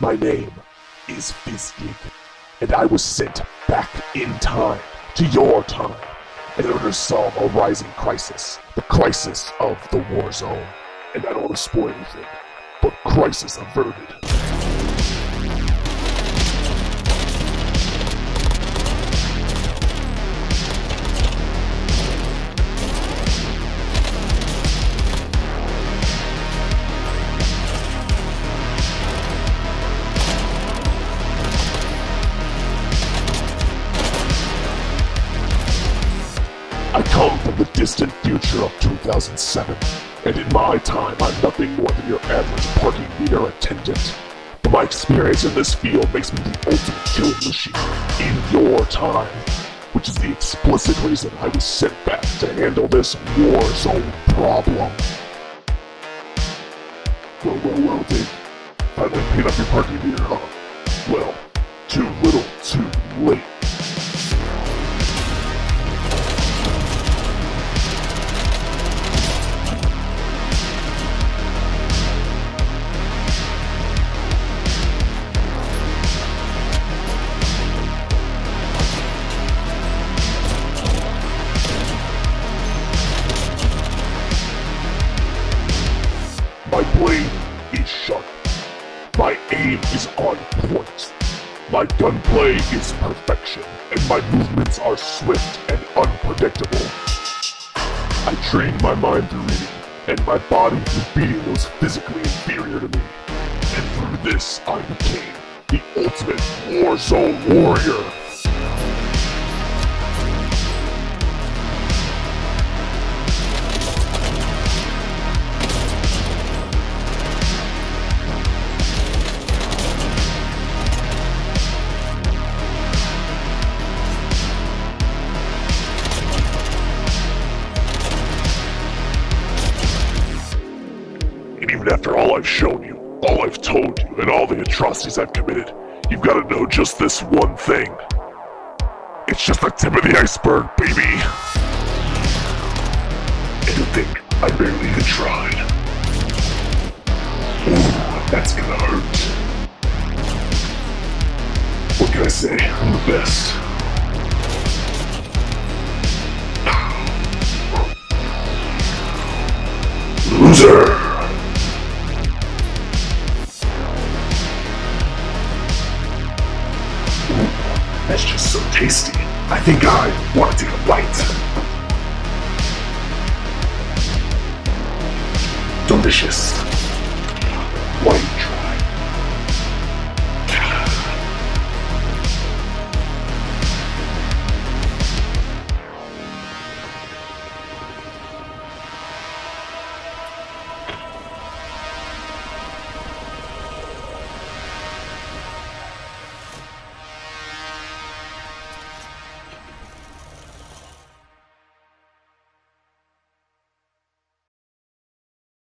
My name is Fizzgig, and I was sent back in time to your time in order to solve a rising crisis, the crisis of the Warzone. And I don't want to spoil anything, but crisis averted. I come from the distant future of 2007, and in my time, I'm nothing more than your average parking meter attendant. But my experience in this field makes me the ultimate killing machine in your time, which is the explicit reason I was sent back to handle this Warzone problem. Well, well, well, Dave. Finally paid up your parking meter, huh? Well, too little, too late. My blade is sharp. My aim is on point. My gunplay is perfection, and my movements are swift and unpredictable. I trained my mind through reading, and my body through beating those physically inferior to me. And through this, I became the ultimate Warzone warrior. Even after all I've shown you, all I've told you, and all the atrocities I've committed, you've got to know just this one thing. It's just the tip of the iceberg, baby. And think I barely even tried. Ooh, that's gonna hurt. What can I say? I'm the best. Loser! That's just so tasty. I think I want to take a bite. Delicious.